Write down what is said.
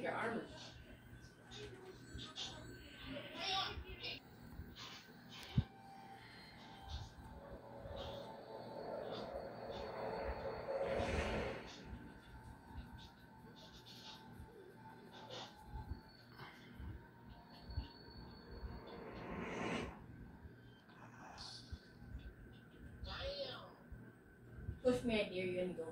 take your armor. Push me near you and go.